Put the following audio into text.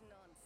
Vision nonsense.